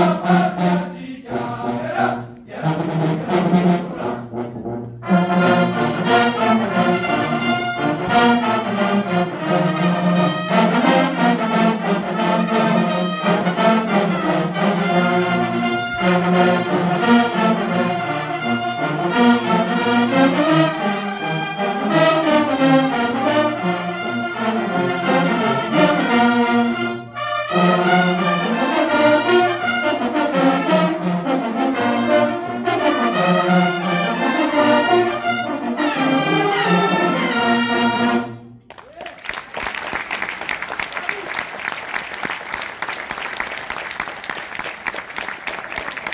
oh, oh.